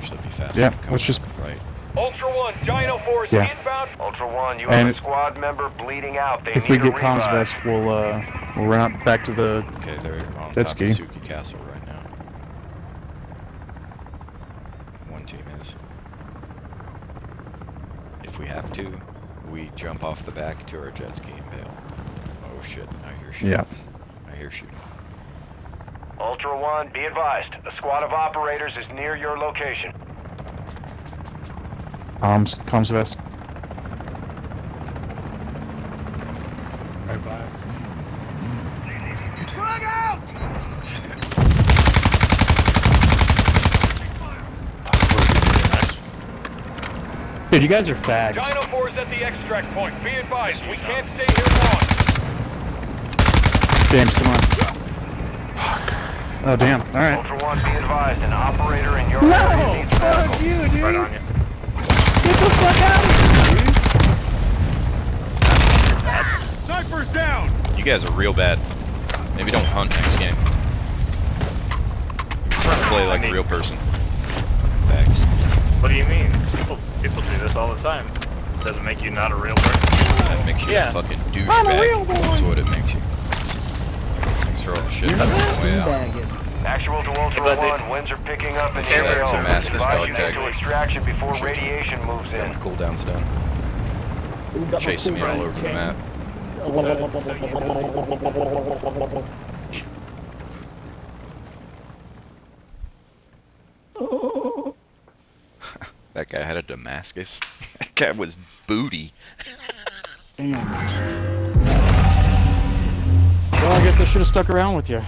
actually be faster. Yeah, to let's just- right. Ultra One, Dino Force Yeah. inbound. Ultra One, you And have a squad member bleeding out. They If need we get comms vest, we'll uh, we'll run out back to the. Okay, they're on Jet top ski. of Tsuki Castle right now. One team is. If we have to, we jump off the back to our jet ski and bail. Oh shit! I hear shooting. Yeah. I hear shooting. Ultra One, be advised. A squad of operators is near your location. Comms comms vest. Right by us. Dude, you guys are fags. Dino Force at the extract point. Be advised, we can't stay here long. James, come on. Oh damn! All right. Ultra One, be advised. An operator in your area needs medical. you, dude. Right on you. Get the fuck out of here, Sniper's down. You guys are real bad. Maybe don't hunt next game. Just play like a real person. Thanks. What do you mean? People people do this all the time. Doesn't make you not a real person. That makes you Yeah. a fucking douchebag. I'm a real That's what it makes you. Thanks for all the shit. on the way out. Actual to Ultra But One, winds are picking up in Yeah, your there's a area. Damascus Advise tag. to extraction before Sure. radiation moves in. Yeah, cooldowns down. Chasing me all over the map. That guy had a Damascus. that guy was booty. Damn. Well, I guess I should have stuck around with you.